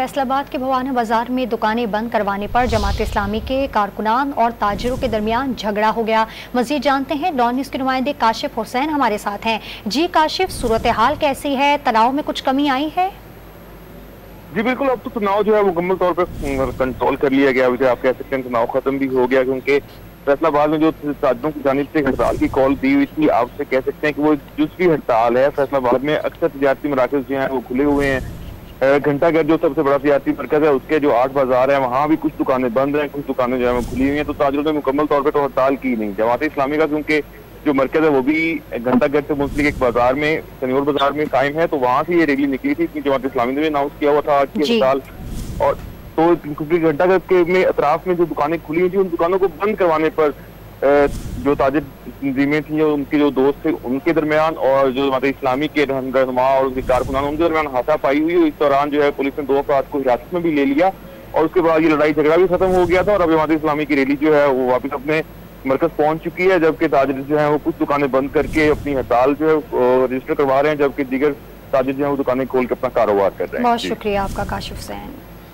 फैसलाबाद के भवाना बाज़ार में दुकानें बंद करवाने पर जमात इस्लामी के कारकुनान और ताजिरों के दरमियान झगड़ा हो गया। मजीद जानते हैं डॉन न्यूज़ के नुमाइंदे काशिफ हुसैन हमारे साथ हैं। जी काशिफ सूरत हाल कैसी है? तनाव में कुछ कमी आई है? जी, बिल्कुल, अब तो तनाव जो है मुकम्मल तौर पर कंट्रोल कर लिया गया। वैसे आप कह सकते हैं चुनाव खत्म भी हो गया, क्योंकि फैसलाबाद में जो ताजरों की जानी से हड़ताल की कॉल दी हुई थी आपसे कह सकते हैं कि वो दूसरी हड़ताल है। फैसलाबाद में अक्सर तजारती मराकज जो है, वो खुले हुए हैं। घंटा घर जो सबसे बड़ा सियासी मरकज है उसके जो आठ बाज़ार है वहाँ भी कुछ दुकानें बंद हैं कुछ दुकानें जो है वो खुली हुई हैं तो ताजरों ने मुकम्मल तौर पर तो हड़ताल की नहीं। जमात इस्लामी का क्योंकि जो मरकज है वो भी घंटा घर से मुंसलिक एक बाज़ार में सनियोर बाज़ार में कायम है तो वहाँ से ये रैली निकली थी कि जमात इस्लामी ने भी अनाउंस किया हुआ था आज की हड़ताल। और तो क्योंकि घंटा घर के में अतराफ में जो दुकानें खुली हुई थी उन दुकानों को बंद करवाने पर जो ताजिर तंजीमें थी उनके जो दोस्त थे उनके दरमियान और जो जमात इस्लामी के रहनुमा और उनके कारकुनान उनके दरमियान हाथापाई हुई इस दौरान जो है पुलिस ने दो अफराद को हिरासत में भी ले लिया और उसके बाद ये लड़ाई झगड़ा भी खत्म हो गया था और अब जमात इस्लामी की रैली जो है वो वापस अपने मरकज पहुँच चुकी है जबकि ताजिर जो है वो कुछ दुकानें बंद करके अपनी हड़ताल जो है रजिस्टर करवा रहे हैं जबकि दीगर ताजिर जो है वो दुकानें खोल के अपना कारोबार कर रहे हैं। बहुत शुक्रिया आपका काशिफ हुसैन।